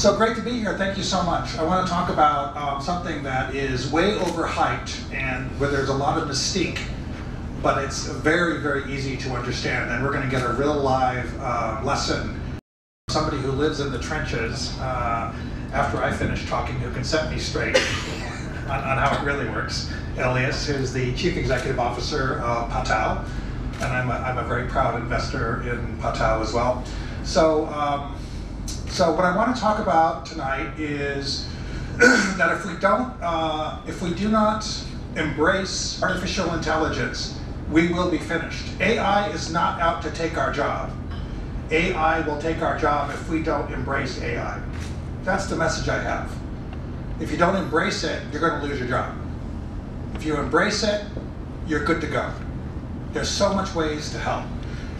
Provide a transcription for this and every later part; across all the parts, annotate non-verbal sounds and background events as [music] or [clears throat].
So great to be here. Thank you so much. I want to talk about um, something that is way overhyped and where there's a lot of mystique, but it's very, very easy to understand. And we're going to get a real live uh, lesson. From somebody who lives in the trenches uh, after I finish talking who can set me straight [laughs] on, on, how it really works. Elius, who's the Chief Executive Officer of Pathao, and I'm a, I'm a very proud investor in Pathao as well. So. Um, so what I want to talk about tonight is [clears throat] that if we don't, uh, if we do not embrace artificial intelligence, we will be finished. AI is not out to take our job. AI will take our job if we don't embrace AI. That's the message I have. If you don't embrace it, you're going to lose your job. If you embrace it, you're good to go. There's so much ways to help.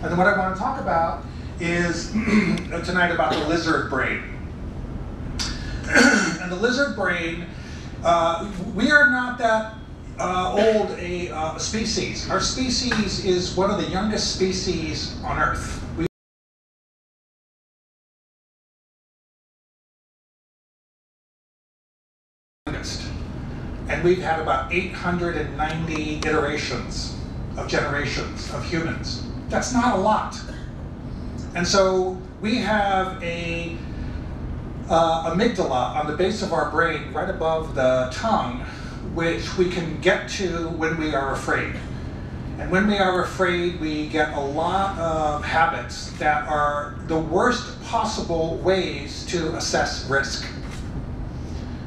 And then what I want to talk about is [clears throat] tonight about the lizard brain. [clears throat] and the lizard brain, uh, we are not that uh, old a uh, species. Our species is one of the youngest species on Earth. We and we've had about 890 iterations of generations of humans. That's not a lot. And so we have a uh, amygdala on the base of our brain, right above the tongue, which we can get to when we are afraid. And when we are afraid, we get a lot of habits that are the worst possible ways to assess risk.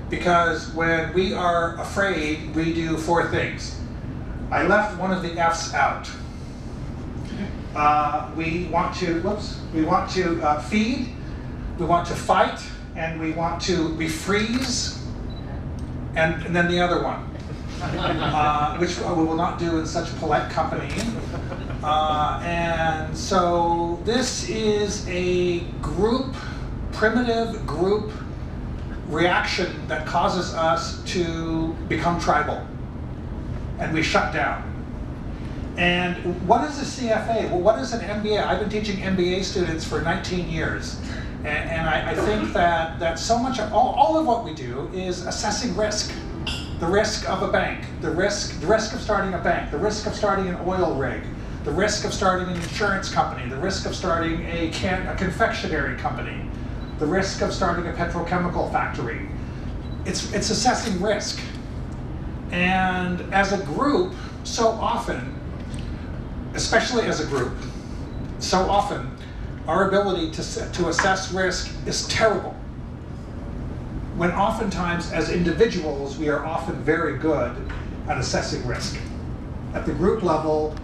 Because when we are afraid, we do four things. I left one of the F's out. Uh, we want to, whoops, we want to uh, feed, we want to fight, and we want to refreeze, and, and then the other one, [laughs] uh, which we will not do in such polite company. Uh, and so this is a group, primitive group reaction that causes us to become tribal, and we shut down. And what is a CFA? Well, what is an MBA? I've been teaching MBA students for 19 years. And, and I, I, think [laughs] that, that so much of all, all of what we do is assessing risk. The risk of a bank, the risk, the risk of starting a bank, the risk of starting an oil rig, the risk of starting an insurance company, the risk of starting a, can, a confectionery company, the risk of starting a petrochemical factory. It's, it's assessing risk. And as a group, so often especially as a group, so often our ability to, to assess risk is terrible. When oftentimes, as individuals, we are often very good at assessing risk. At the group level,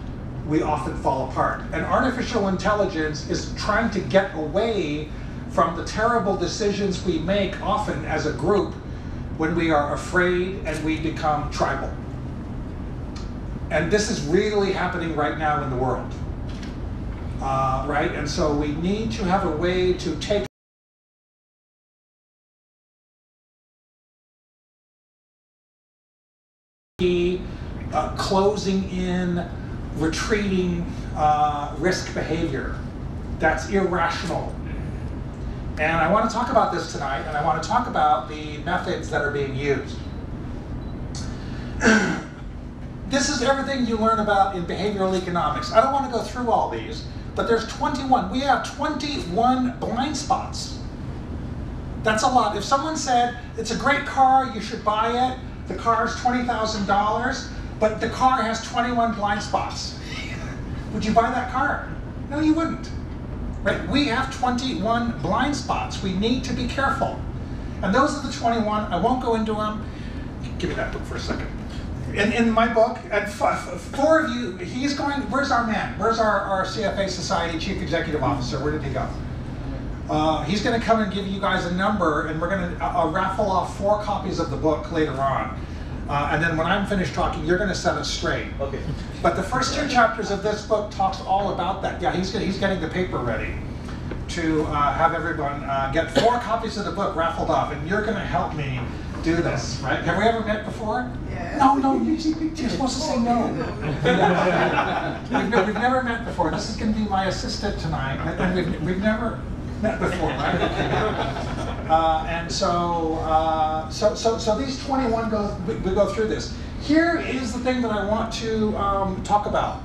we often fall apart. And artificial intelligence is trying to get away from the terrible decisions we make often as a group when we are afraid and we become tribal. And this is really happening right now in the world. Uh, right? And so we need to have a way to take uh, closing in, retreating uh, risk behavior. That's irrational. And I want to talk about this tonight, and I want to talk about the methods that are being used. [clears throat] This is everything you learn about in behavioral economics. I don't want to go through all these, but there's 21. We have 21 blind spots. That's a lot. If someone said, it's a great car, you should buy it, the car is $20,000, but the car has 21 blind spots, [laughs] would you buy that car? No, you wouldn't. Right? We have 21 blind spots. We need to be careful. And those are the 21. I won't go into them. Give me that book for a second in, in my book, and four of you, he's going, where's our man? Where's our, our CFA Society Chief Executive Officer? Where did he go? Uh, he's going to come and give you guys a number, and we're going to uh, uh, raffle off four copies of the book later on. Uh, and then when I'm finished talking, you're going to set us straight. Okay. But the first two chapters of this book talks all about that. Yeah, he's, he's getting the paper ready to uh, have everyone uh, get four copies of the book raffled off, and you're going to help me do this, right? Have we ever met before? Yeah. No, no, you, are supposed to say no. [laughs] we've, we've, never met before. This is going to be my assistant tonight, and we've, we've never met before, right? [laughs] Uh, and so, uh, so, so, so these 21 go, we, we, go through this. Here is the thing that I want to um, talk about.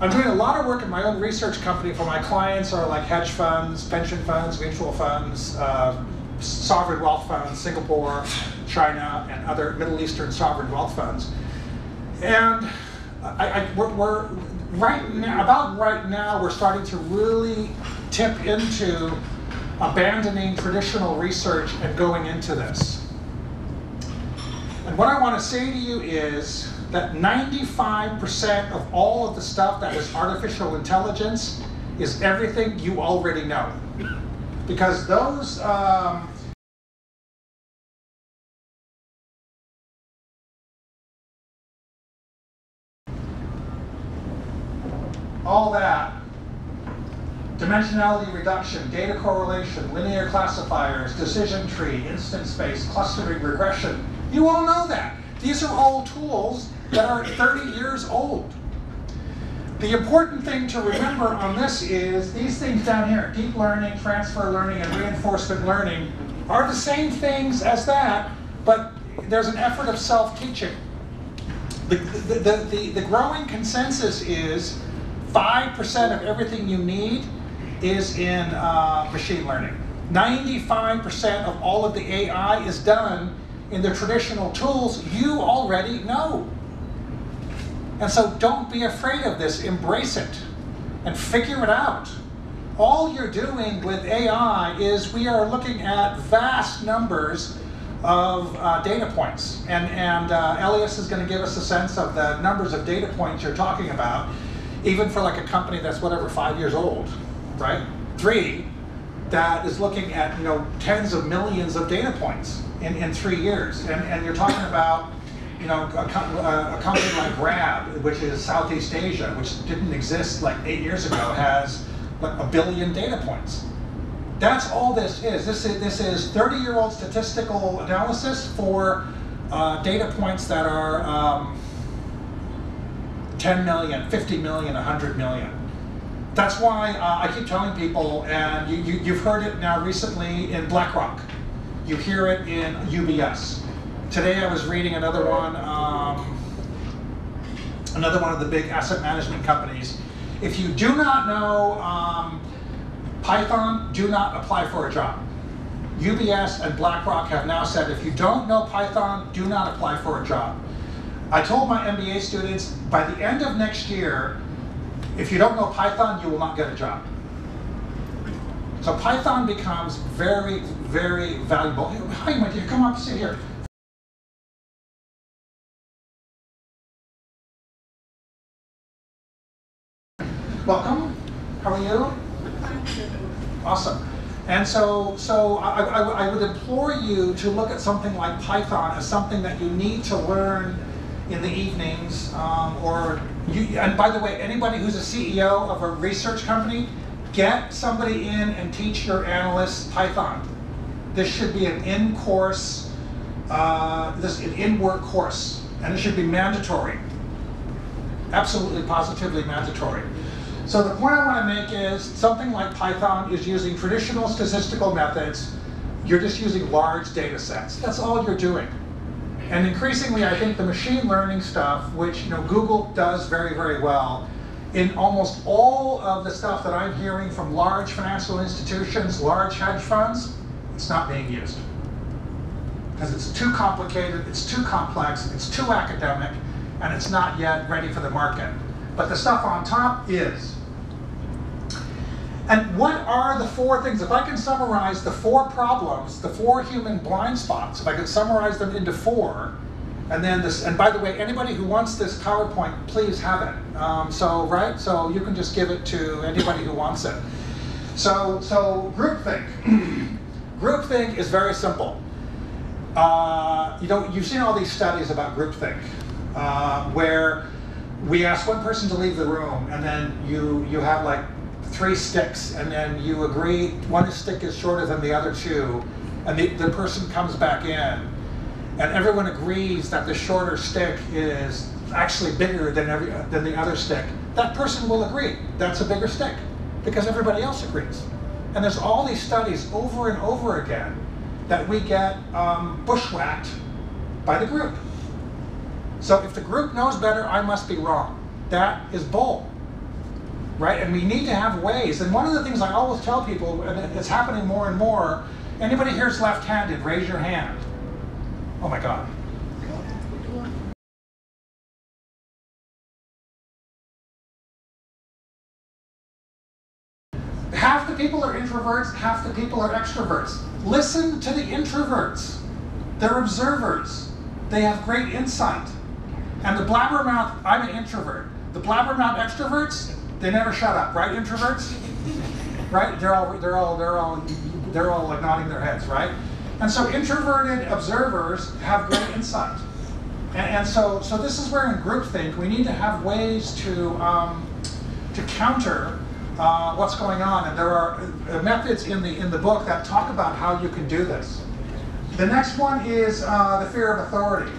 I'm doing a lot of work in my own research company for my clients are like hedge funds, pension funds, mutual funds, uh, sovereign wealth funds, Singapore, China, and other Middle Eastern sovereign wealth funds. And I, I, we're, we're, right now, about right now, we're starting to really tip into abandoning traditional research and going into this. And what I want to say to you is that 95% of all of the stuff that is artificial intelligence is everything you already know. Because those um, all that dimensionality reduction, data correlation, linear classifiers, decision tree, instance space, clustering regression. You all know that. These are all tools that are 30 years old. The important thing to remember on this is these things down here, deep learning, transfer learning, and reinforcement learning, are the same things as that, but there's an effort of self-teaching. The, the, the, the, growing consensus is 5% of everything you need is in uh, machine learning. 95% of all of the AI is done in the traditional tools you already know. And so don't be afraid of this, embrace it and figure it out. All you're doing with AI is we are looking at vast numbers of uh, data points. And, and uh, Elius is going to give us a sense of the numbers of data points you're talking about, even for like a company that's whatever, five years old right? Three, that is looking at you know tens of millions of data points in, in three years. And, and you're talking about you know a, a, company like Grab, which is Southeast Asia, which didn't exist like eight years ago, has like a billion data points. That's all this is. This is this is 30-year-old statistical analysis for uh, data points that are um, 10 million, 50 million, 100 million that's why uh, I keep telling people, and you, you, have heard it now recently in BlackRock. You hear it in UBS. Today I was reading another one, um, another one of the big asset management companies. If you do not know um, Python, do not apply for a job. UBS and BlackRock have now said if you don't know Python, do not apply for a job. I told my MBA students by the end of next year, if you don't know Python, you will not get a job. So Python becomes very, very valuable. Hi, my dear, come up, sit here. Welcome. How are you? Awesome. And so, so I, I, I, would implore you to look at something like Python as something that you need to learn in the evenings um, or you, and by the way, anybody who's a CEO of a research company, get somebody in and teach your analysts Python. This should be an in-course, uh, this an in-work course, and it should be mandatory. Absolutely, positively mandatory. So the point I want to make is something like Python is using traditional statistical methods. You're just using large data sets. That's all you're doing. And increasingly, I think the machine learning stuff, which you know Google does very, very well, in almost all of the stuff that I'm hearing from large financial institutions, large hedge funds, it's not being used. Because it's too complicated, it's too complex, it's too academic, and it's not yet ready for the market. But the stuff on top is. And what are the four things? If I can summarize the four problems, the four human blind spots, if I can summarize them into four, and then this, and by the way, anybody who wants this PowerPoint, please have it. Um, so, right? So you can just give it to anybody who wants it. So, so groupthink. [clears throat] groupthink is very simple. Uh, you know, you've seen all these studies about groupthink, uh, where we ask one person to leave the room, and then you you have like three sticks, and then you agree one stick is shorter than the other two, and the, the person comes back in, and everyone agrees that the shorter stick is actually bigger than every than the other stick, that person will agree that's a bigger stick because everybody else agrees. And there's all these studies over and over again that we get um, bushwhacked by the group. So if the group knows better, I must be wrong. That is bull. Right? And we need to have ways. And one of the things I always tell people, and it's happening more and more, anybody here's left-handed, raise your hand. Oh my God. Half the people are introverts, half the people are extroverts. Listen to the introverts. They're observers. They have great insight. And the blabbermouth, I'm an introvert. The blabbermouth extroverts, they never shut up, right? Introverts, right? They're all, they're all, they're all, they're all like nodding their heads, right? And so introverted observers have great insight. And, and so, so this is where in groupthink we need to have ways to um, to counter uh, what's going on. And there are uh, methods in the in the book that talk about how you can do this. The next one is uh, the fear of authority.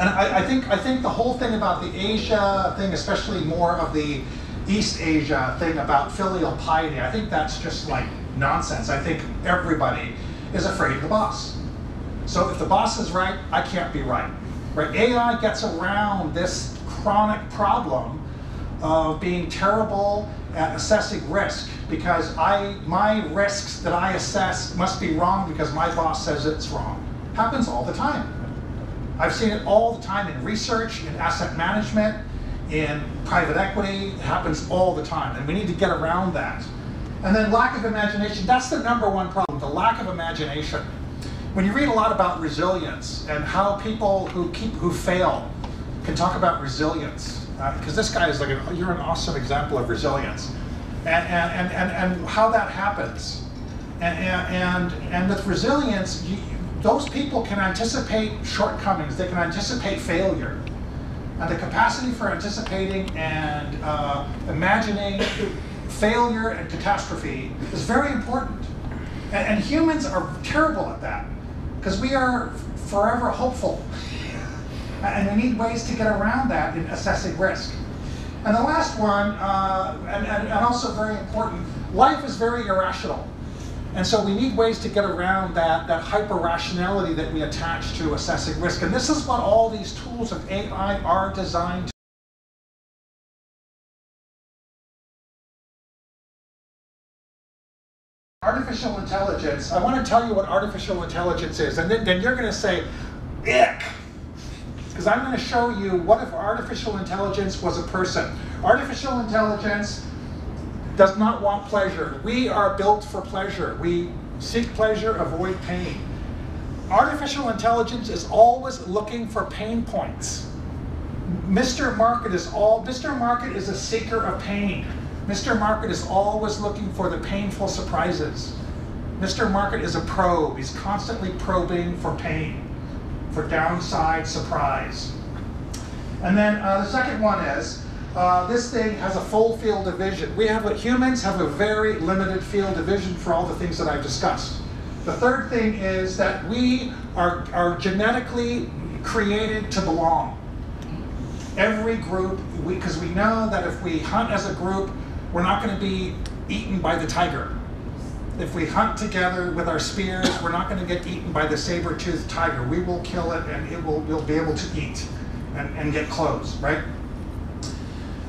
And I, I, think I think the whole thing about the Asia thing, especially more of the East Asia thing about filial piety, I think that's just like nonsense. I think everybody is afraid of the boss. So if the boss is right, I can't be right. Right? AI gets around this chronic problem of being terrible at assessing risk because I my risks that I assess must be wrong because my boss says it's wrong. Happens all the time. I've seen it all the time in research, in asset management, in private equity. It happens all the time, and we need to get around that. And then lack of imagination, that's the number one problem, the lack of imagination. When you read a lot about resilience and how people who keep who fail can talk about resilience, because uh, this guy is like, you're an awesome example of resilience, and, and, and, and, how that happens. And, and, and with resilience, you, those people can anticipate shortcomings, they can anticipate failure. And the capacity for anticipating and uh, imagining failure and catastrophe is very important. And, and humans are terrible at that because we are forever hopeful. and we need ways to get around that in assessing risk. And the last one, uh, and, and, and also very important, life is very irrational. And so we need ways to get around that, that hyper-rationality that we attach to assessing risk. And this is what all these tools of AI are designed to Artificial intelligence, I want to tell you what artificial intelligence is, and then, then you're going to say, ick, because I'm going to show you what if artificial intelligence was a person. Artificial intelligence does not want pleasure. We are built for pleasure. We seek pleasure, avoid pain. Artificial intelligence is always looking for pain points. Mr. Market is all Mr. Market is a seeker of pain. Mr. Market is always looking for the painful surprises. Mr. Market is a probe. He's constantly probing for pain, for downside surprise. And then uh, the second one is uh, this thing has a full field of vision. We have, humans have a very limited field of vision for all the things that I've discussed. The third thing is that we are, are genetically created to belong. Every group, because we, we know that if we hunt as a group, we're not going to be eaten by the tiger. If we hunt together with our spears, we're not going to get eaten by the saber-toothed tiger. We will kill it and it will, we'll be able to eat and, and get clothes, right?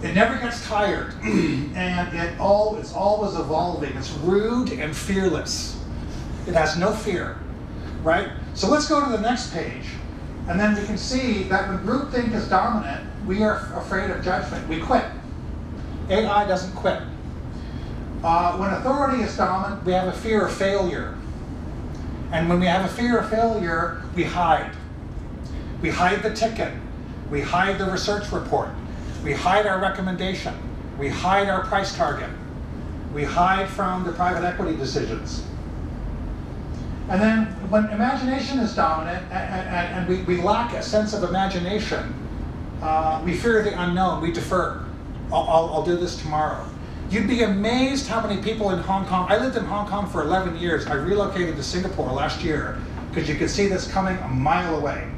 It never gets tired, [clears throat] and it all it's always evolving. It's rude and fearless. It has no fear, right? So let's go to the next page, and then we can see that when groupthink is dominant, we are afraid of judgment. We quit. AI doesn't quit. Uh, when authority is dominant, we have a fear of failure. And when we have a fear of failure, we hide. We hide the ticket. We hide the research report. We hide our recommendation. We hide our price target. We hide from the private equity decisions. And then when imagination is dominant and, and, and we, we lack a sense of imagination, uh, we fear the unknown, we defer. I'll, I'll, I'll do this tomorrow. You'd be amazed how many people in Hong Kong, I lived in Hong Kong for 11 years. I relocated to Singapore last year because you could see this coming a mile away.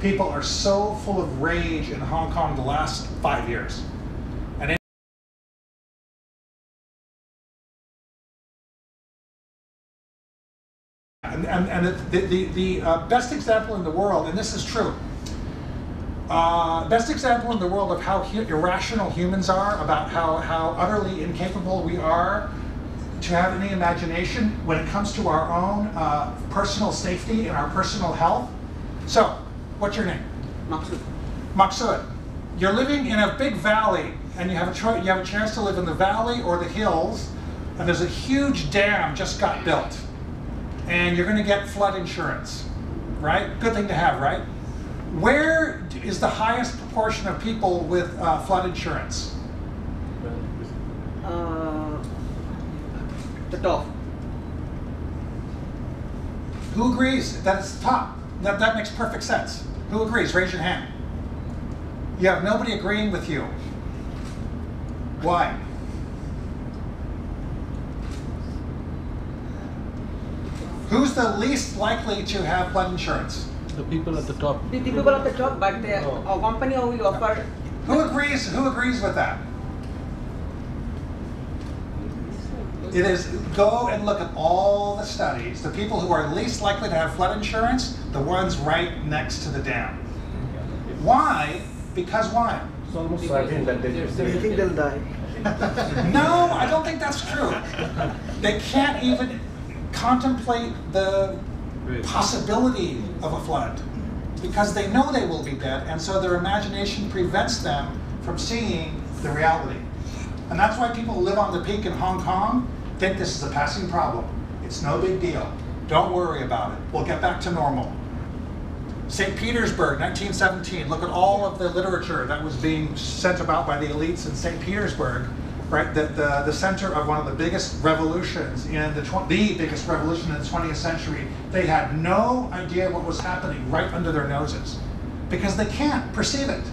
People are so full of rage in Hong Kong the last five years. And, and, and the, the, the uh, best example in the world, and this is true, uh, best example in the world of how hu irrational humans are, about how, how utterly incapable we are to have any imagination when it comes to our own uh, personal safety and our personal health. So, what's your name? Maksud. Maksud. You're living in a big valley, and you have a choice. You have a chance to live in the valley or the hills, and there's a huge dam just got built, and you're going to get flood insurance, right? Good thing to have, right? Where is the highest proportion of people with uh, flood insurance? Uh, the top. Who agrees that it's the top? That, that makes perfect sense. Who agrees? Raise your hand. You have nobody agreeing with you. Why? Who's the least likely to have flood insurance? The people at the top. The, the people at the top, but the Oh. our company will offer. Who agrees? Who agrees with that? It is go and look at all the studies. The people who are least likely to have flood insurance, the ones right next to the dam. Why? Because why? It's almost certain that they They think they'll die. [laughs] No, I don't think that's true. They can't even contemplate the possibility of a flood because they know they will be dead, and so their imagination prevents them from seeing the reality. And that's why people live on the peak in Hong Kong think this is a passing problem. It's no big deal. Don't worry about it. We'll get back to normal. St. Petersburg, 1917. Look at all of the literature that was being sent about by the elites in St. Petersburg, right? The, the, the center of one of the biggest revolutions in the, the biggest revolution in the 20th century. They had no idea what was happening right under their noses because they can't perceive it.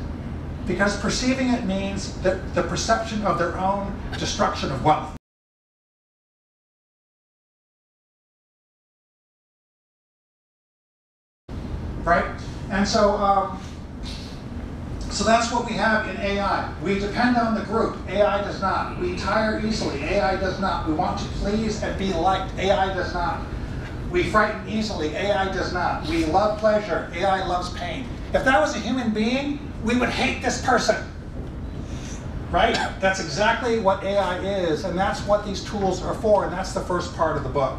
Because perceiving it means that the perception of their own destruction of wealth. Right? And so, um, so that's what we have in AI. We depend on the group. AI does not. We tire easily. AI does not. We want to please and be liked. AI does not. We frighten easily. AI does not. We love pleasure. AI loves pain. If that was a human being, we would hate this person. Right? That's exactly what AI is, and that's what these tools are for, and that's the first part of the book.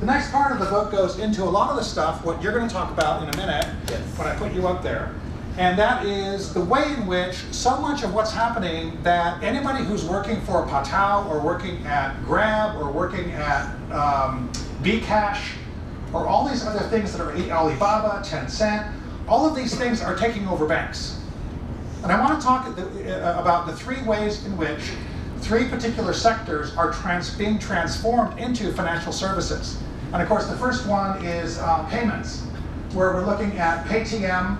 The next part of the book goes into a lot of the stuff, what you're going to talk about in a minute, Yes. when I put you up there. And that is the way in which so much of what's happening that anybody who's working for Pathao or working at Grab or working at um, bKash or all these other things that are Alibaba, Tencent, all of these things are taking over banks. And I want to talk uh, about the three ways in which three particular sectors are trans- being transformed into financial services. And of course, the first one is uh, payments, where we're looking at Paytm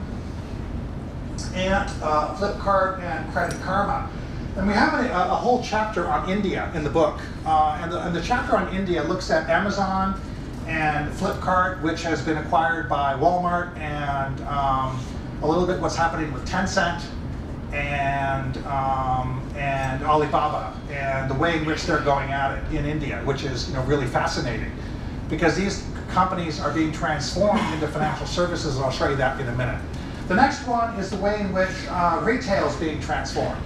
and uh, Flipkart and Credit Karma. And we have a, a whole chapter on India in the book. Uh, and, the, and the chapter on India looks at Amazon and Flipkart, which has been acquired by Walmart, and um, a little bit what's happening with Tencent and um, and Alibaba, and the way in which they're going at it in India, which is you know really fascinating, because these companies are being transformed into financial services, and I'll show you that in a minute. The next one is the way in which uh, retail is being transformed.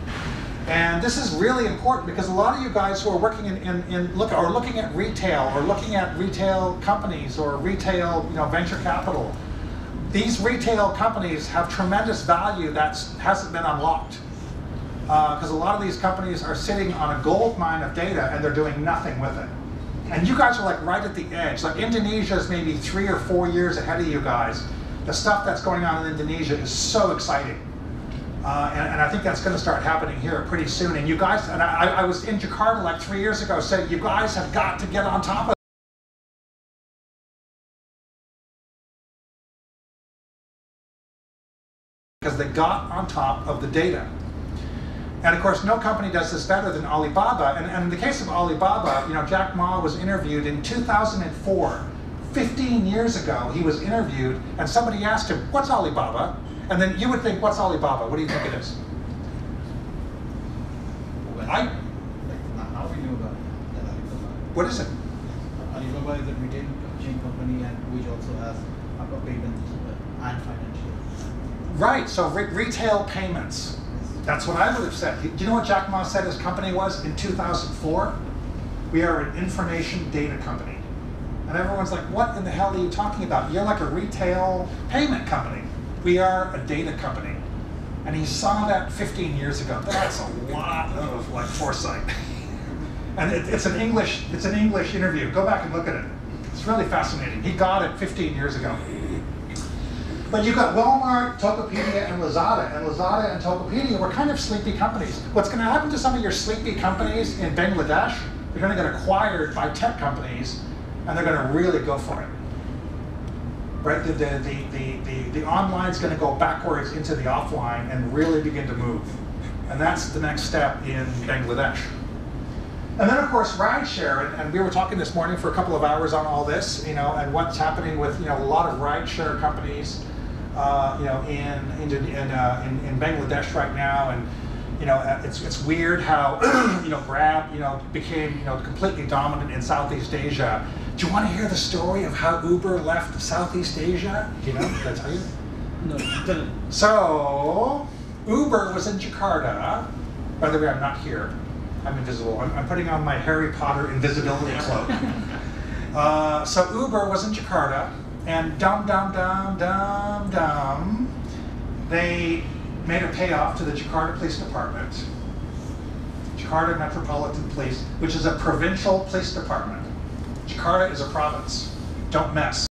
And this is really important because a lot of you guys who are working in, in, in look or looking at retail or looking at retail companies or retail you know venture capital, these retail companies have tremendous value that hasn't been unlocked. Because a lot of these companies are sitting on a gold mine of data and they're doing nothing with it. And you guys are like right at the edge. Like Indonesia is maybe three or four years ahead of you guys. The stuff that's going on in Indonesia is so exciting. Uh, and, and I think that's going to start happening here pretty soon. And you guys, and I, I was in Jakarta like three years ago, saying you guys have got to get on top of because they got on top of the data. And of course, no company does this better than Alibaba. And, and in the case of Alibaba, you know, Jack Ma was interviewed in 2004. 15 years ago, he was interviewed, and somebody asked him, "What's Alibaba?" And then you would think, "What's Alibaba? What do you think it is?" I, Like now we know that Alibaba, what is it? Alibaba is a retail chain company. and which also has a payment uh, and financial. Right, so re- retail payments. That's what I would have said. Do you know what Jack Ma said his company was in 2004? We are an information data company. And everyone's like, what in the hell are you talking about? You're like a retail payment company. We are a data company. And he saw that 15 years ago. That's a lot of like foresight. [laughs] and it, it's an English, it's an English interview. Go back and look at it. It's really fascinating. He got it 15 years ago. But you've got Walmart, Tokopedia, and Lazada. And Lazada and Tokopedia were kind of sleepy companies. What's going to happen to some of your sleepy companies in Bangladesh? They're going to get acquired by tech companies, and they're going to really go for it. Right? The, the, the, the, the, the online's going to go backwards into the offline and really begin to move. And that's the next step in Bangladesh. And then, of course, rideshare, and, and we were talking this morning for a couple of hours on all this, you know, and what's happening with, you know, a lot of rideshare companies, uh, you know, in in in, uh, in in Bangladesh right now, and you know, uh, it's it's weird how, [clears throat] you know, Grab, you know, became you know completely dominant in Southeast Asia. Do you want to hear the story of how Uber left Southeast Asia? Do you know? Did I tell you? [laughs] No, So, Uber was in Jakarta. By the way, I'm not here. I'm invisible. I'm, I'm putting on my Harry Potter invisibility cloak. [laughs] Uh, so Uber was in Jakarta, and dum dum dum dum dum, they made a payoff to the Jakarta Police Department, Jakarta Metropolitan Police, which is a provincial police department. Jakarta is a province. Don't mess.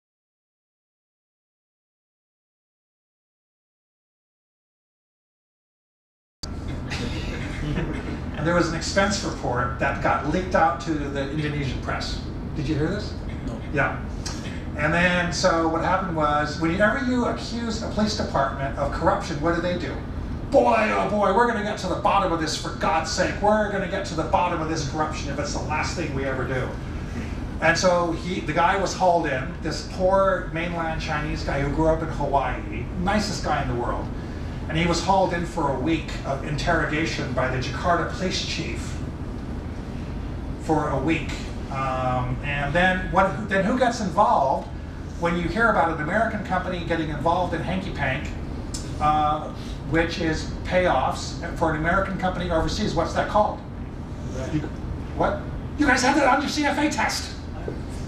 And there was an expense report that got leaked out to the Indonesian press. Did you hear this? No. Yeah. And then, so what happened was, whenever you accuse a police department of corruption, what do they do? Boy, oh boy, we're going to get to the bottom of this for God's sake. We're going to get to the bottom of this corruption if it's the last thing we ever do. And so he, the guy was hauled in, this poor mainland Chinese guy who grew up in Hawaii, nicest guy in the world. And he was hauled in for a week of interrogation by the Jakarta police chief for a week. Um, and then what? Then who gets involved when you hear about an American company getting involved in hanky pank, uh, which is payoffs for an American company overseas? What's that called? What? You guys have that on your CFA test.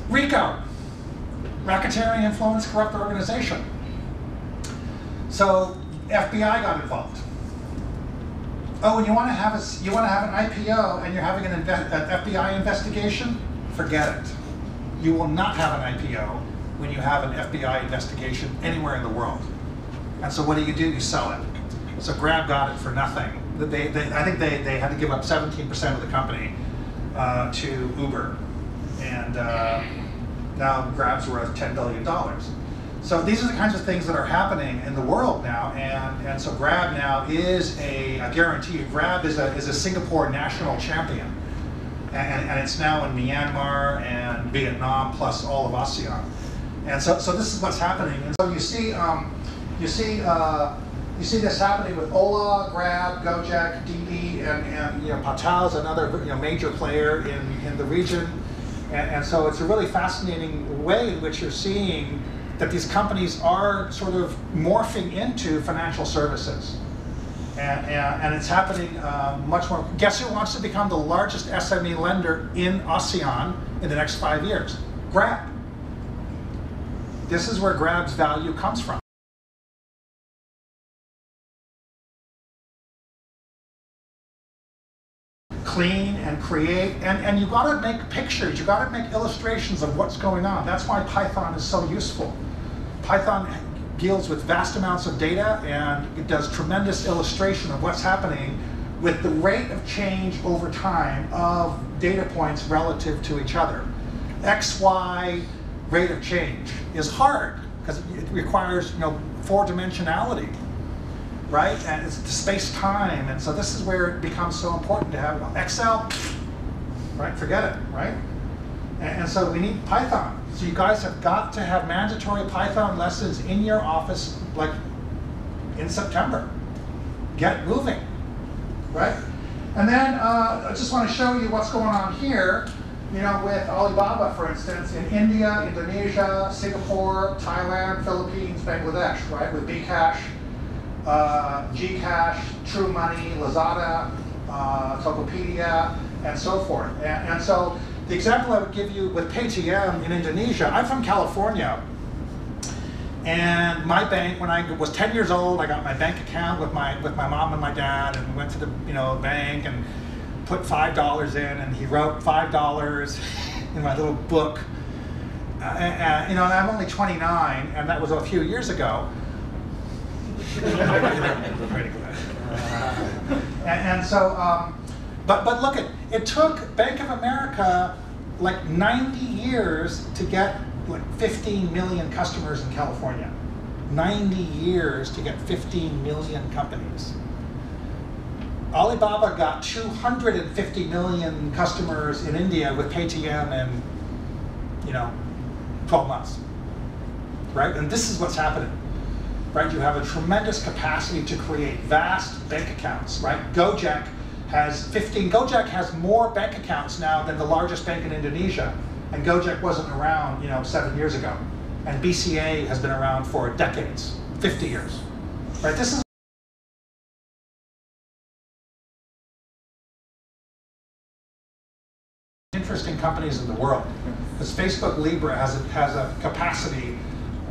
RICO, racketeering, influence, corrupt organization. So FBI got involved. Oh, and you want to have a you want to have an IPO and you're having an, inve- an FBI investigation? Forget it. You will not have an IPO when you have an FBI investigation anywhere in the world. And so what do you do? You sell it. So Grab got it for nothing. They, they, I think they, they had to give up 17% of the company uh, to Uber. And uh, now Grab's worth $10 billion. So these are the kinds of things that are happening in the world now, and, and so Grab now is a guarantee Grab is a, is a Singapore national champion. And, and it's now in Myanmar and Vietnam plus all of ASEAN. And so, so this is what's happening. And so you see, um, you see, uh, you see this happening with Ola, Grab, Gojek, DiDi, and, and you know Pathao's another you know major player in, in the region. And, and so it's a really fascinating way in which you're seeing that these companies are sort of morphing into financial services. And, and, and it's happening uh, much more. Guess who wants to become the largest SME lender in ASEAN in the next five years? Grab. This is where Grab's value comes from. clean and create and, and you got to make pictures you got to make illustrations of what's going on that's why python is so useful python deals with vast amounts of data and it does tremendous illustration of what's happening with the rate of change over time of data points relative to each other x y rate of change is hard because it requires you know four dimensionality right? And it's space time. And so this is where it becomes so important to have Excel, right? Forget it, right? And, so we need Python. So you guys have got to have mandatory Python lessons in your office like in September. Get moving, right? And then uh, I just want to show you what's going on here. you know, with Alibaba, for instance, in India, Indonesia, Singapore, Thailand, Philippines, Bangladesh, right? With bKash, uh, Gcash, True Money, Lazada, uh, Tokopedia, and so forth. And, and so the example I would give you with Paytm in Indonesia, I'm from California. And my bank, when I was 10 years old, I got my bank account with my with my mom and my dad, and went to the you know bank and put five dollars in, and he wrote five dollars [laughs] in my little book. Uh, and, you know, and I'm only 29, and that was a few years ago. [laughs] [laughs] and, and so, um, but but look at it took Bank of America like 90 years to get like 15 million customers in California. 90 years to get 15 million companies. Alibaba got 250 million customers in India with Paytm in, you know, 12 months. Right? And this is what's happening. Right? You have a tremendous capacity to create vast bank accounts, right? Gojek has 15, Gojek has more bank accounts now than the largest bank in Indonesia. And Gojek wasn't around, you know, seven years ago. And BCA has been around for decades, 50 years. Right? This is interesting companies in the world. Because Facebook Libra has a, has a capacity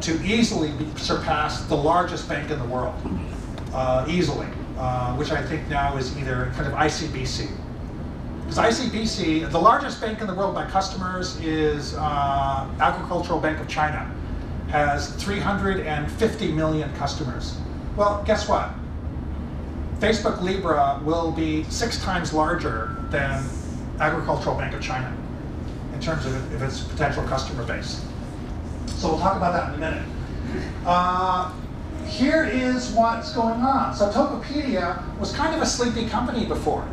to easily surpass the largest bank in the world, uh, easily, uh, which I think now is either kind of ICBC. Because ICBC, the largest bank in the world by customers is uh, Agricultural Bank of China, has 350 million customers. Well, guess what? Facebook Libra will be six times larger than Agricultural Bank of China in terms of, of its potential customer base. So we'll talk about that in a minute. Uh, here is what's going on. So Tokopedia was kind of a sleepy company before.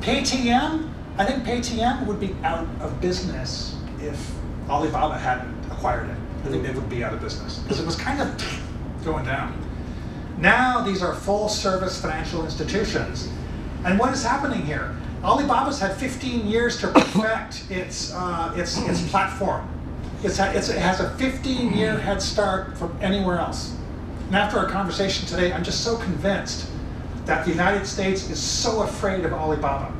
Paytm, I think Paytm would be out of business if Alibaba hadn't acquired it. I think they would be out of business because it was kind of [sniffs] going down. Now these are full service financial institutions. And what is happening here? Alibaba's had 15 years to perfect [coughs] its, uh, its, its platform. It's, it's, it has a 15 year head start from anywhere else. And after our conversation today, I'm just so convinced that the United States is so afraid of Alibaba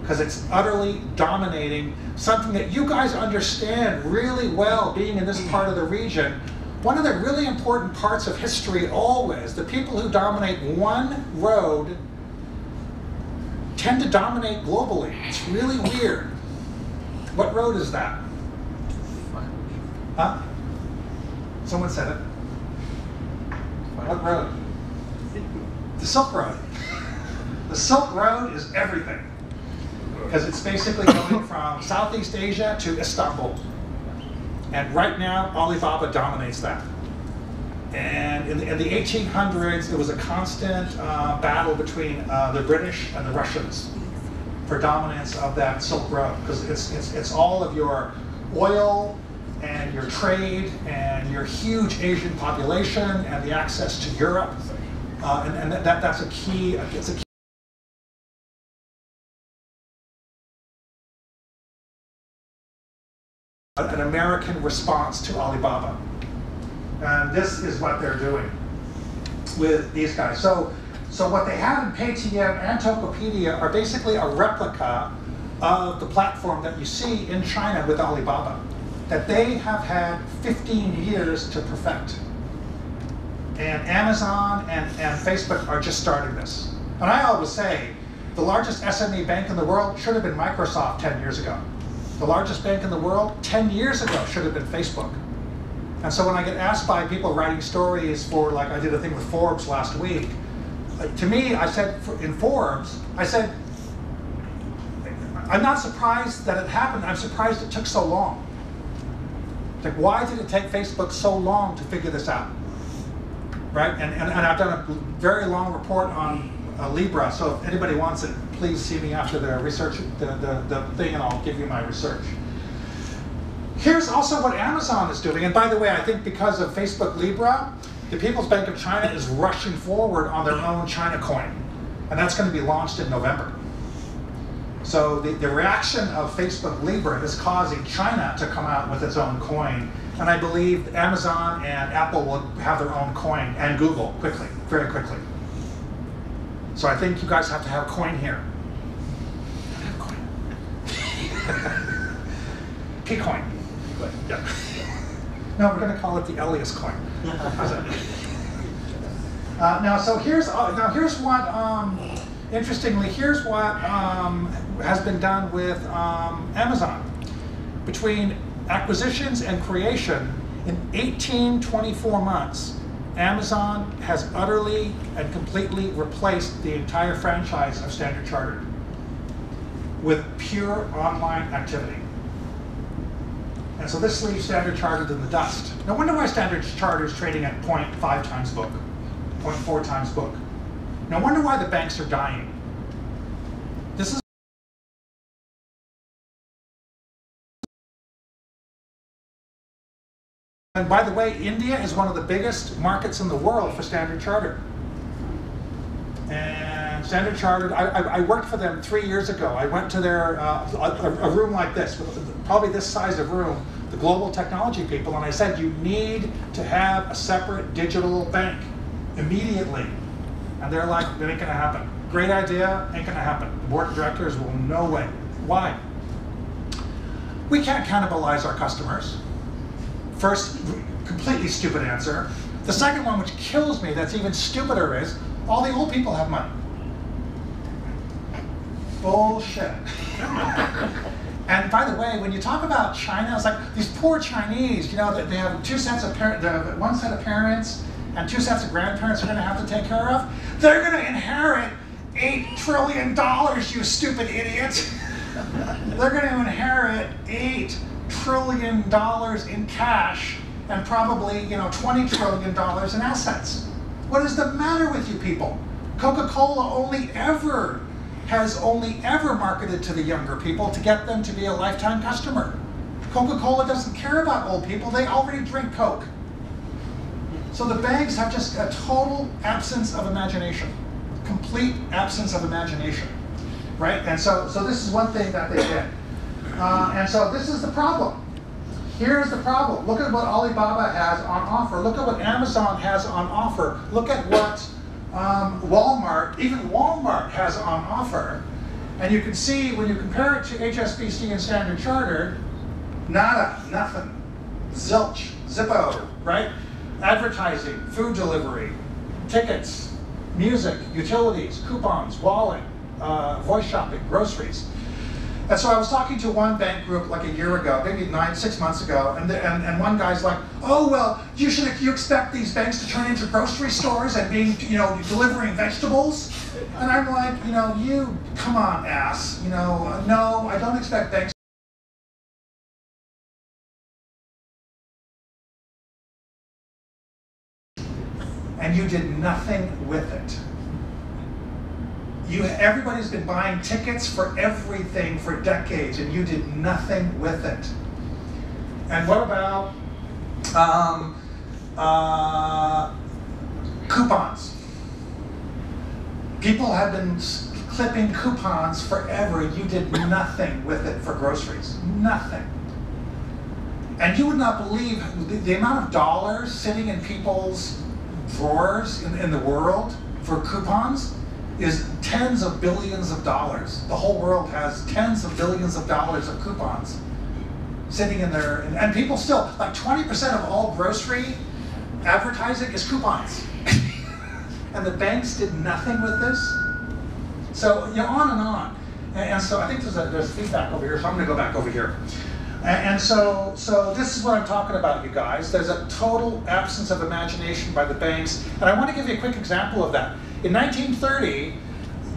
because it's utterly dominating something that you guys understand really well being in this part of the region. One of the really important parts of history always, the people who dominate one road tend to dominate globally. It's really weird. What road is that? Huh? Someone said it. What road? The Silk Road. The Silk Road is everything. Because it's basically going from Southeast Asia to Istanbul. And right now, Alibaba dominates that. And in the, in the 1800s, it was a constant uh, battle between uh, the British and the Russians for dominance of that Silk Road. Because it's, it's, it's all of your oil and your trade and your huge Asian population and the access to Europe. Uh, and and that, that's a key, it's a key an American response to Alibaba. And this is what they're doing with these guys. So, so what they have in Paytm and Tokopedia are basically a replica of the platform that you see in China with Alibaba, that they have had 15 years to perfect. And Amazon and, and Facebook are just starting this. And I always say, the largest SME bank in the world should have been Microsoft 10 years ago. The largest bank in the world 10 years ago should have been Facebook. And so when I get asked by people writing stories for, like I did a thing with Forbes last week, to me, I said in Forbes, I said, I'm not surprised that it happened. I'm surprised it took so long. Like, why did it take Facebook so long to figure this out? Right? And, and, and I've done a very long report on uh, Libra, so if anybody wants it, please see me after the research, the, the, the thing, and I'll give you my research. Here's also what Amazon is doing. And by the way, I think because of Facebook Libra, the People's Bank of China is rushing forward on their own China coin. And that's going to be launched in November. So the, the reaction of Facebook Libra is causing China to come out with its own coin. And I believe Amazon and Apple will have their own coin, and Google quickly, very quickly. So I think you guys have to have a coin here. [laughs] Have coin. P-coin. Yeah. No, we're going to call it the Elius coin. How's [laughs] that? Uh, now, so here's uh, now here's what um, interestingly here's what um, has been done with um, Amazon between acquisitions and creation in 18 24 months. Amazon has utterly and completely replaced the entire franchise of Standard Chartered with pure online activity. And so this leaves Standard Chartered in the dust. No wonder why Standard Chartered is trading at 0.5 times book, 0.4 times book. No wonder why the banks are dying. This is And by the way, India is one of the biggest markets in the world for Standard Chartered. And Standard Chartered, I, I, I worked for them three years ago. I went to their uh, a, a room like this, probably this size of room, the global technology people, and I said, you need to have a separate digital bank immediately. And they're like, that ain't gonna happen. Great idea, ain't gonna happen. The board of directors will no way. Why? We can't cannibalize our customers. First, completely stupid answer. The second one, which kills me, that's even stupider, is all the old people have money. Bullshit. [laughs] and by the way, when you talk about China, it's like these poor Chinese, you know, they have two sets of parents, one set of parents and two sets of grandparents are going to have to take care of. They're going to inherit eight trillion dollars, you stupid idiot. [laughs] They're going to inherit eight trillion dollars in cash and probably, you know, 20 trillion dollars in assets. What is the matter with you people? Coca-Cola only ever has only ever marketed to the younger people to get them to be a lifetime customer. Coca-Cola doesn't care about old people, they already drink Coke. So the banks have just a total absence of imagination, complete absence of imagination, right? And so, so this is one thing that they did. Uh, and so this is the problem. Here's the problem. Look at what Alibaba has on offer. Look at what Amazon has on offer. Look at what um, Walmart, even Walmart has on offer. And you can see when you compare it to HSBC and Standard Chartered, nada, nothing. Zilch, Zippo, right? Advertising, food delivery, tickets, music, utilities, coupons, wallet, uh, voice shopping, groceries. And so I was talking to one bank group like a year ago, maybe nine, six months ago, and, the, and, and one guy's like, oh, well, you should you expect these banks to turn into grocery stores and being, you know, delivering vegetables? And I'm like, you know, you, come on, ass. You know, no, I don't expect banks you did nothing with it. You, everybody's been buying tickets for everything for decades, and you did nothing with it. And what about um, uh, coupons? People have been clipping coupons forever. You did nothing with it for groceries. Nothing. And you would not believe the, the amount of dollars sitting in people's drawers in, in the world for coupons is tens of billions of dollars. The whole world has tens of billions of dollars of coupons sitting in there. And, and people still, like 20% of all grocery advertising is coupons. [laughs] and the banks did nothing with this. So, you know, on and on. And, and so I think there's, a, there's feedback over here, so I'm going to go back over here. And, so, so this is what I'm talking about, you guys. There's a total absence of imagination by the banks. And I want to give you a quick example of that. In 1930,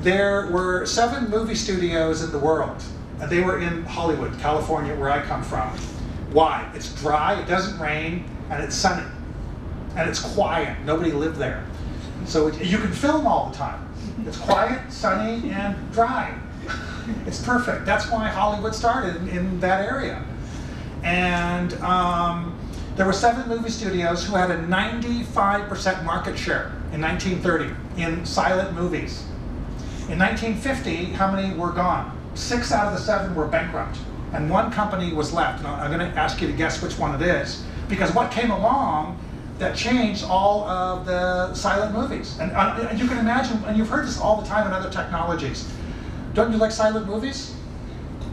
there were seven movie studios in the world, and they were in Hollywood, California, where I come from. Why? It's dry, it doesn't rain, and it's sunny, and it's quiet. Nobody lived there. So it, you can film all the time. It's quiet, sunny, and dry. It's perfect. That's why Hollywood started in, in that area. And um, there were seven movie studios who had a 95% market share in 1930 in silent movies. In 1950, how many were gone? six out of the seven were bankrupt, and one company was left. And I'm going to ask you to guess which one it is, because what came along that changed all of the silent movies. And, uh, and you can imagine, and you've heard this all the time in other technologies. Don't you like silent movies?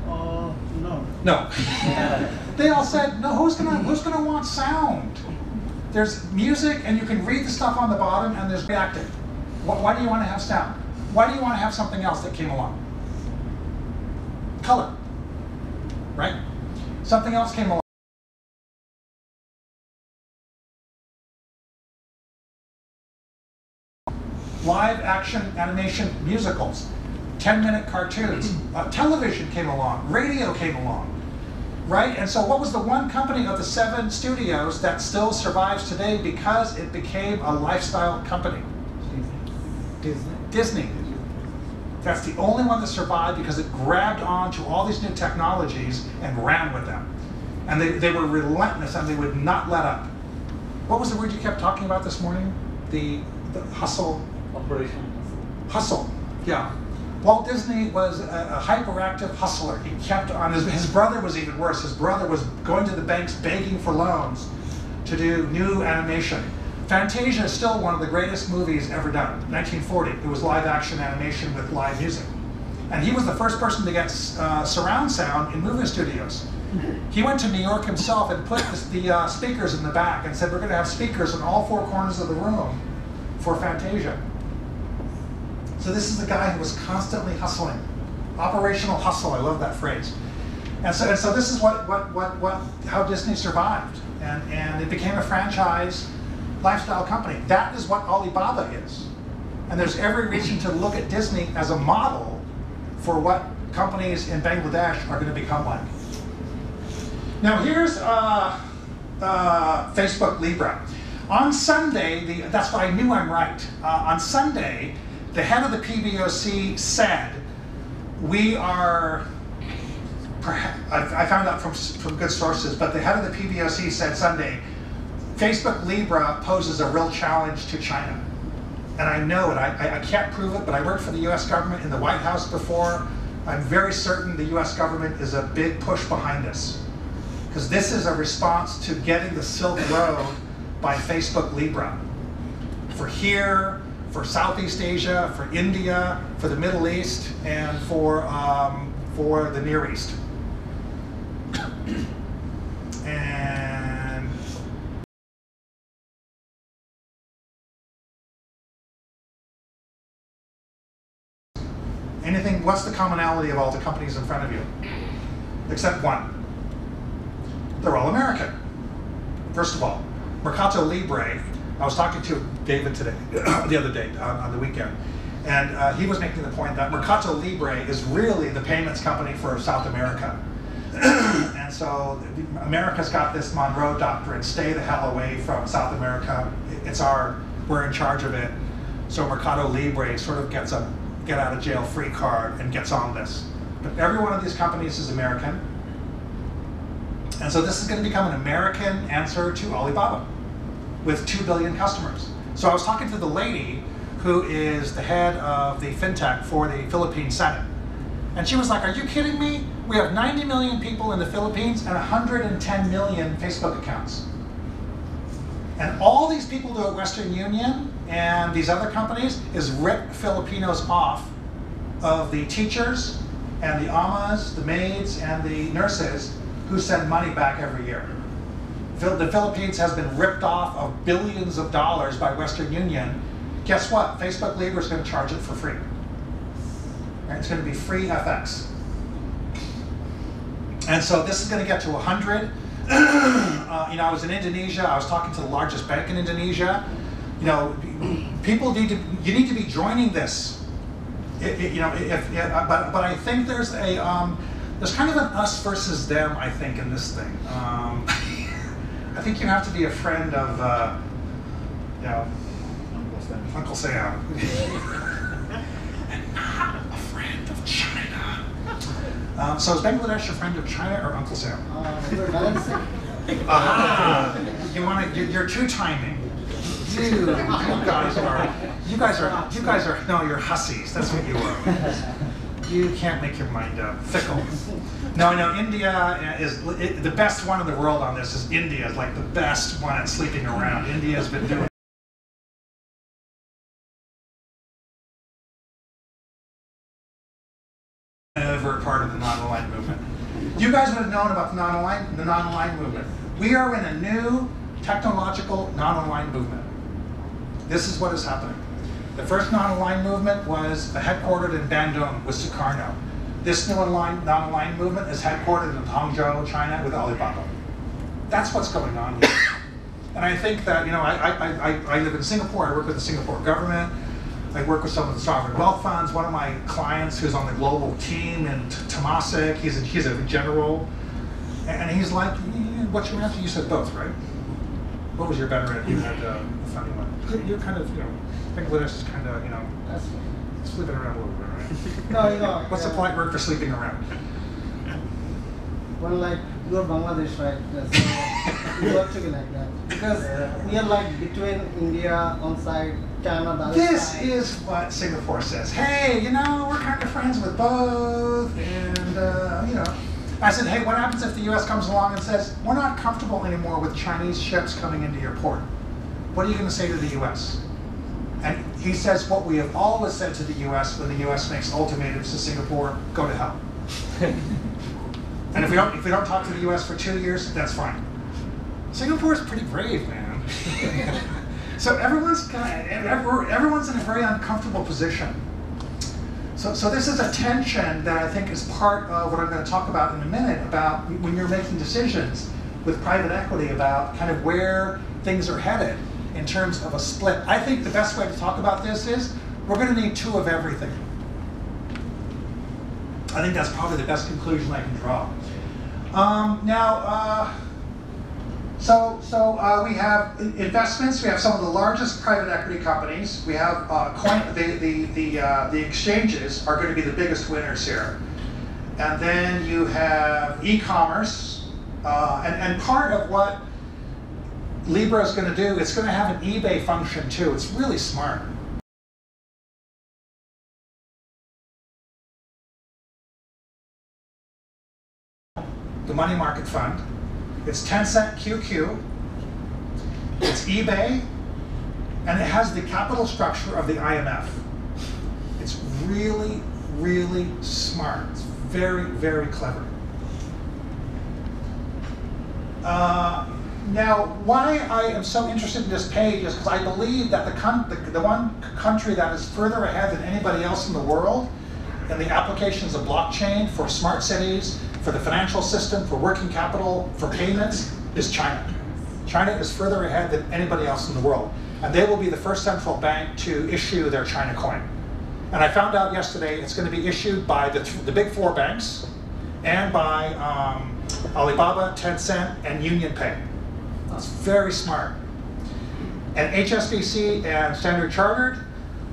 Uh, no. No. [laughs] they all said, no, who's gonna who's gonna want sound? There's music and you can read the stuff on the bottom and there's reacting. Why, why do you want to have sound? Why do you want to have something else that came along? Color. Right? Something else came along. Live action animation musicals, 10 minute cartoons, uh, television came along, radio came along right? And so, what was the one company of the seven studios that still survives today because it became a lifestyle company? Disney. Disney. That's the only one that survived because it grabbed onto all these new technologies and ran with them. And they, they were relentless and they would not let up. What was the word you kept talking about this morning? The, the hustle. Operation. Hustle, yeah. Walt Disney was a, a, hyperactive hustler. He kept on. His, his brother was even worse. His brother was going to the banks begging for loans to do new animation. Fantasia is still one of the greatest movies ever done. 1940. It was live action animation with live music. And he was the first person to get uh, surround sound in movie studios. He went to New York himself and put the, the uh, speakers in the back and said, We're going to have speakers in all four corners of the room for Fantasia. So this is the guy who was constantly hustling. Operational hustle, I love that phrase. And so, and so this is what, what, what, what, how Disney survived. And, and it became a franchise lifestyle company. That is what Alibaba is. And there's every reason to look at Disney as a model for what companies in Bangladesh are going to become like. Now here's uh, uh, Facebook Libra. On Sunday, the, that's why I knew I'm right. Uh, on Sunday, the head of the PBOC said, we are, I found out from, from good sources, but the head of the PBOC said Sunday, Facebook Libra poses a real challenge to China. And I know it, I, I can't prove it, but I worked for the US government in the White House before. I'm very certain the US government is a big push behind this. Because this is a response to getting the Silk Road by Facebook Libra. For here, for Southeast Asia, for India, for the Middle East, and for, um, for the Near East. [coughs] and anything, what's the commonality of all the companies in front of you? Except one. They're all American. First of all, Mercado Libre I was talking to David today, the other day on, on the weekend, and uh, he was making the point that Mercado Libre is really the payments company for South America. [clears throat] and so America's got this Monroe Doctrine: stay the hell away from South America. It's our, we're in charge of it. So Mercado Libre sort of gets a get out of jail free card and gets on this. But every one of these companies is American. And so this is going to become an American answer to Alibaba with 2 billion customers. So I was talking to the lady who is the head of the fintech for the Philippine Senate. And she was like, Are you kidding me? We have 90 million people in the Philippines and 110 million Facebook accounts. And all these people do at Western Union and these other companies is rip Filipinos off of the teachers and the amas, the maids, and the nurses who send money back every year the Philippines has been ripped off of billions of dollars by Western Union. Guess what? Facebook Libra is going to charge it for free. Right? It's going to be free FX. And so this is going to get to 100. [clears throat] uh, you know, I was in Indonesia. I was talking to the largest bank in Indonesia. You know, people need to. You need to be joining this. It, it, you know, if, if, but but I think there's a um, there's kind of an us versus them. I think in this thing. Um, [laughs] I think you have to be a friend of, uh, you know, Uncle Sam. Uncle Sam. and [laughs] not a friend of China. Um, so is Bangladesh a friend of China or Uncle Sam? Uh, Aha! [laughs] You want to? You're two timing. Dude, you guys are. You guys are. You guys are. No, you're hussies. That's what you are. [laughs] You can't make your mind up. Fickle. No, no. India is it, the best one in the world on this. Is India is like the best one at sleeping around. India has been doing. Ever part of the non-aligned movement. You guys would have known about the non-aligned the non-aligned movement. We are in a new technological non-aligned movement. This is what is happening. The first non-aligned movement was headquartered in Bandung with Sukarno. This new aligned, non-aligned movement is headquartered in Hangzhou, China, with Alibaba. That's what's going on here. And I think that, you know, I, I, I, I live in Singapore, I work with the Singapore government, I work with some of the sovereign wealth funds. One of my clients who's on the global team in Temasek, he's a, he's a general, and he's like, what's your answer? You said both, right? What was your better answer? You had uh, a funny one. You're kind of, you know, Bangladesh is kind of, you know, That's sleeping around a little bit, right? [laughs] no, you know. What's the uh, polite word for sleeping around? Well, like you're Bangladesh, right? So you have to be like that because we are like between India on side, China the other This side. is what Singapore says. Hey, you know, we're kind of friends with both, and uh, you know. I said, hey, what happens if the U.S. comes along and says we're not comfortable anymore with Chinese ships coming into your port? What are you going to say to the U.S.? And he says what we have always said to the U.S. when the U.S. makes ultimatums to Singapore: go to hell. [laughs] and if we don't, if we don't talk to the U.S. for two years, that's fine. Singapore is pretty brave, man. [laughs] so everyone's kind of, everyone's in a very uncomfortable position. So, so this is a tension that I think is part of what I'm going to talk about in a minute about when you're making decisions with private equity about kind of where things are headed in terms of a split. I think the best way to talk about this is we're going to need two of everything. I think that's probably the best conclusion I can draw. Um, now, uh, so, so uh, we have investments. We have some of the largest private equity companies. We have uh, coin. The the the, uh, the exchanges are going to be the biggest winners here, and then you have e-commerce, uh, and and part of what Libra is going to do, it's going to have an eBay function too. It's really smart. The money market fund. It's Tencent QQ. It's eBay, and it has the capital structure of the IMF. It's really, really smart. It's very, very clever. Uh, now, why I am so interested in this page is because I believe that the, the, the one country that is further ahead than anybody else in the world in the applications of blockchain for smart cities, for the financial system, for working capital, for payments is China. China is further ahead than anybody else in the world. And they will be the first central bank to issue their China coin. And I found out yesterday it's going to be issued by the, th- the big four banks and by um, Alibaba, Tencent, and UnionPay. It's very smart. And HSBC and Standard Chartered,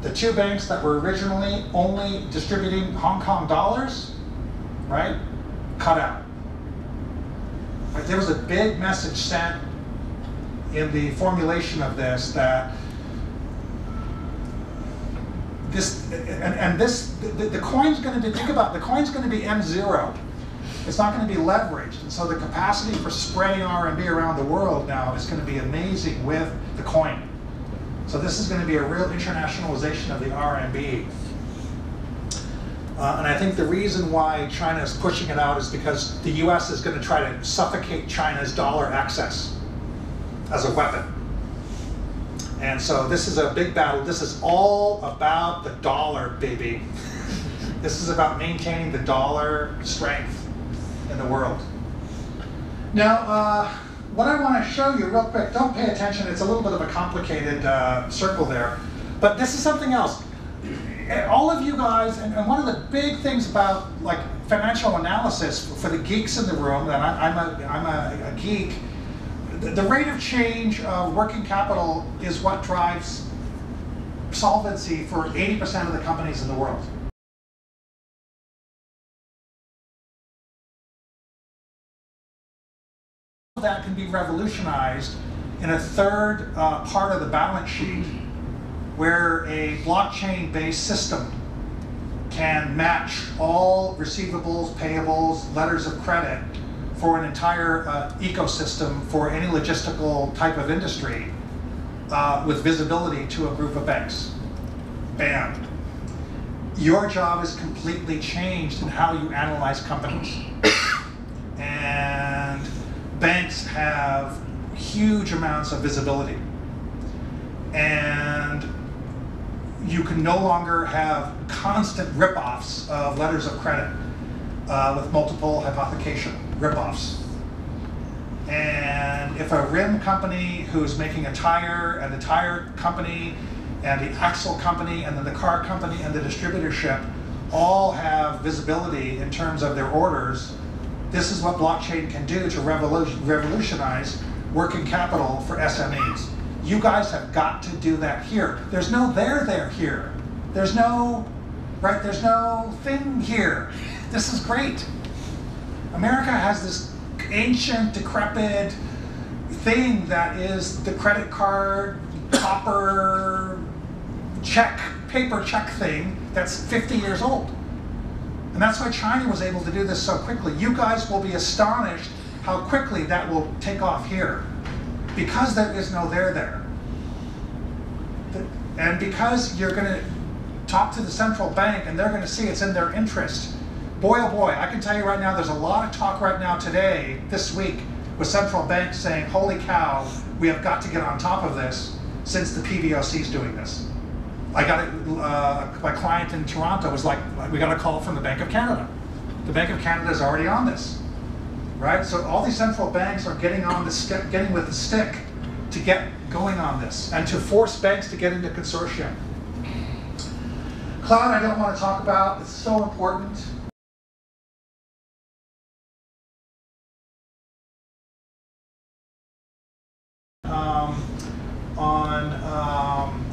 the two banks that were originally only distributing Hong Kong dollars, right, cut out. Like, there was a big message sent in the formulation of this that this and, and this the, the coin's going to be think about the coin's going to be M zero. It's not going to be leveraged, and so the capacity for spreading RMB around the world now is going to be amazing with the coin. So this is going to be a real internationalization of the RMB. Uh, and I think the reason why China is pushing it out is because the US is going to try to suffocate China's dollar access as a weapon. And so this is a big battle. This is all about the dollar, baby. [laughs] this is about maintaining the dollar strength in the world. Now, uh, what I want to show you real quick, don't pay attention, it's a little bit of a complicated uh, circle there, but this is something else. All of you guys, and, and one of the big things about like financial analysis for, the geeks in the room, and I, I'm, a, I'm a, a geek, the, the rate of change of working capital is what drives solvency for 80% of the companies in the world. That can be revolutionized in a third uh, part of the balance sheet where a blockchain based system can match all receivables, payables, letters of credit for an entire uh, ecosystem for any logistical type of industry uh, with visibility to a group of banks. Bam. Your job is completely changed in how you analyze companies. and banks have huge amounts of visibility. And you can no longer have constant rip-offs of letters of credit uh, with multiple hypothecation rip-offs. And if a rim company who's making a tire and the tire company and the axle company and then the car company and the distributorship all have visibility in terms of their orders, this is what blockchain can do to revolution, revolutionize working capital for SMEs. You guys have got to do that here. There's no there there here. There's no, right, there's no thing here. This is great. America has this ancient, decrepit thing that is the credit card, copper, check, paper check thing that's 50 years old. And that's why China was able to do this so quickly. You guys will be astonished how quickly that will take off here because there is no there there. And because you're going to talk to the central bank and they're going to see it's in their interest. Boy, oh boy, I can tell you right now, there's a lot of talk right now today, this week, with central banks saying, holy cow, we have got to get on top of this since the PBOC is doing this. I got a, uh, my client in Toronto was like, we got a call from the Bank of Canada. The Bank of Canada is already on this, right? So all these central banks are getting on the stick, getting with the stick to get going on this and to force banks to get into consortium. Cloud, I don't want to talk about. It's so important. Um, on um,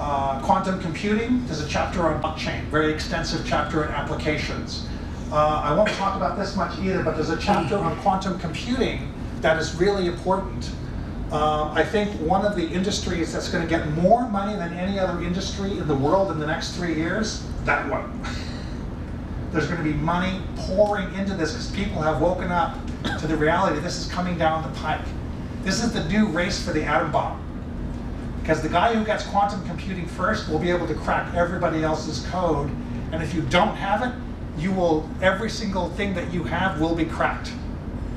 uh, quantum computing, there's a chapter on blockchain, very extensive chapter on applications. Uh, I won't talk about this much either, but there's a chapter on quantum computing that is really important. Uh, I think one of the industries that's going to get more money than any other industry in the world in the next three years, that one. [laughs] There's going to be money pouring into this because people have woken up to the reality this is coming down the pike. This is the new race for the atom bomb. Because the guy who gets quantum computing first will be able to crack everybody else's code. And if you don't have it, you will, every single thing that you have will be cracked.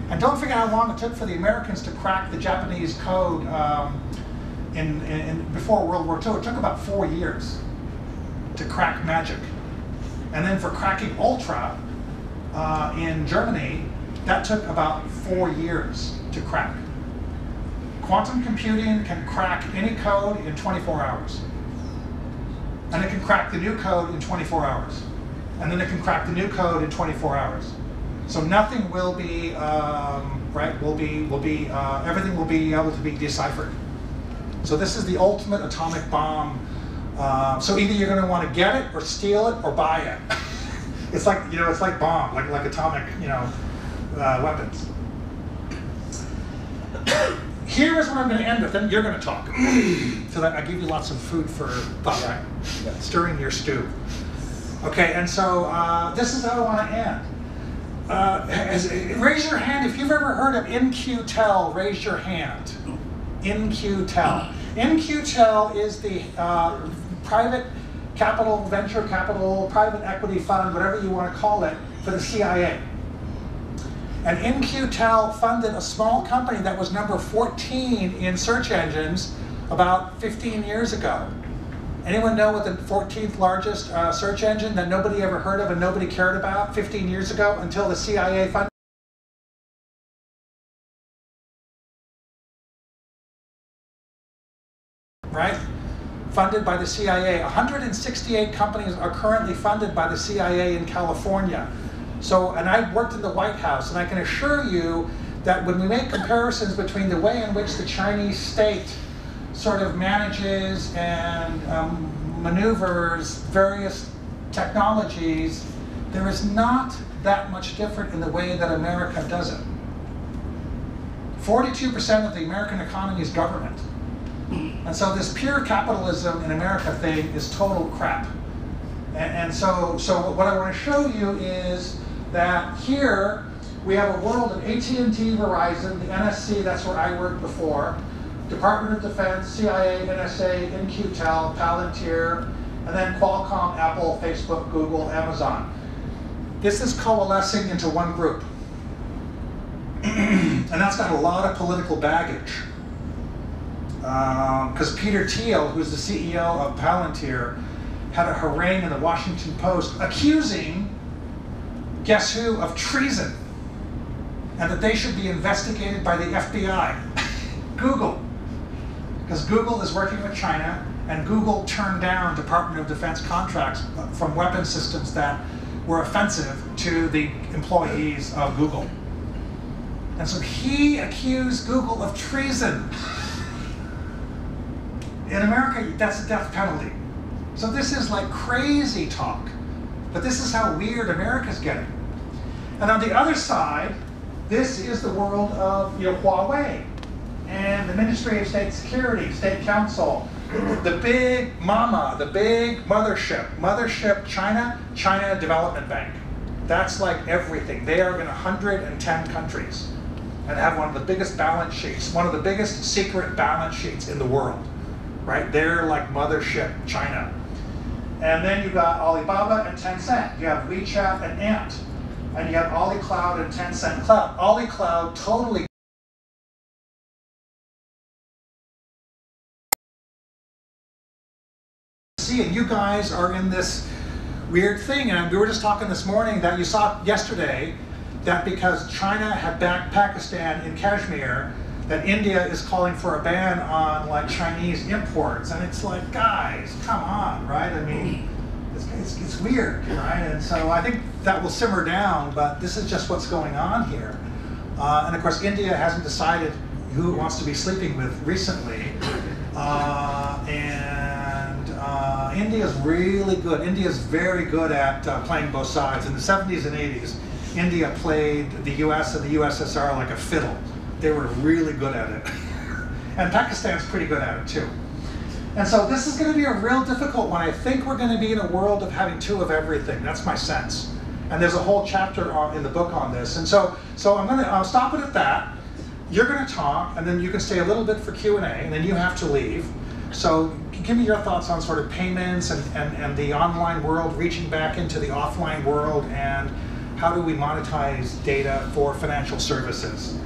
And don't forget how long it took for the Americans to crack the Japanese code um, in, in, before World War II. It took about four years to crack magic. And then for cracking Ultra uh, in Germany, that took about four years to crack. Quantum computing can crack any code in 24 hours. And it can crack the new code in 24 hours. And then it can crack the new code in 24 hours. So nothing will be um, right. Will be will be uh, everything will be able to be deciphered. So this is the ultimate atomic bomb. Uh, so either you're going to want to get it or steal it or buy it. [laughs] it's like you know it's like bomb like like atomic you know uh, weapons. Here is what I'm going to end with, and you're going to talk. so that I give you lots of food for thought, right? Stirring your stew. Okay, and so uh, this is how I want to end. Uh, as, raise your hand if you've ever heard of In-Q-Tel. Raise your hand. In-Q-Tel. In-Q-Tel is the uh, private capital, venture capital, private equity fund, whatever you want to call it, for the CIA. And In-Q-Tel funded a small company that was number 14 in search engines about 15 years ago. Anyone know what the 14th largest uh, search engine that nobody ever heard of and nobody cared about 15 years ago until the CIA funded? Right? Funded by the CIA. 168 companies are currently funded by the CIA in California. So, and I worked in the White House, and I can assure you that when we make comparisons between the way in which the Chinese state sort of manages and um, maneuvers various technologies, there is not that much different in the way that America does it. 42% of the American economy is government. And so this pure capitalism in America thing is total crap. And, and so, so what I want to show you is that here we have a world of AT&T, Verizon, the NSC, that's where I worked before, Department of Defense, CIA, NSA, In-Q-Tel, Palantir, and then Qualcomm, Apple, Facebook, Google, Amazon. This is coalescing into one group. [clears throat] and that's got a lot of political baggage. Because um, Peter Thiel, who's the CEO of Palantir, had a harangue in the Washington Post accusing, guess who, of treason, and that they should be investigated by the FBI. [laughs] Google. Because Google is working with China, and Google turned down Department of Defense contracts from weapon systems that were offensive to the employees of Google. And so he accused Google of treason. In America, that's a death penalty. So this is like crazy talk. But this is how weird America's getting. And on the other side, this is the world of you know, Huawei and the Ministry of State Security, State Council, the big mama, the big mothership, mothership China, China Development Bank. That's like everything. They are in 110 countries and have one of the biggest balance sheets, one of the biggest secret balance sheets in the world, right? They're like mothership China. And then you've got Alibaba and Tencent. You have WeChat and Ant. And you have AliCloud and Tencent Cloud. AliCloud totally see, and you guys are in this weird thing. And we were just talking this morning that you saw yesterday that because China had backed Pakistan in Kashmir, that India is calling for a ban on like Chinese imports. And it's like, guys, come on, right? I mean, it's, it's, it's weird, right? And so I think that will simmer down, but this is just what's going on here. Uh, and of course, India hasn't decided who it wants to be sleeping with recently. Uh, and uh, India is really good. India is very good at uh, playing both sides. In the 70s and 80s, India played the US and the USSR like a fiddle. They were really good at it. [laughs] and Pakistan's pretty good at it too. And so this is going to be a real difficult one. I think we're going to be in a world of having two of everything. That's my sense. And there's a whole chapter on, in the book on this. And so, so I'm going to I'll stop it at that. You're going to talk, and then you can stay a little bit for Q&A, and then you have to leave. So give me your thoughts on sort of payments and, and, and the online world reaching back into the offline world and how do we monetize data for financial services?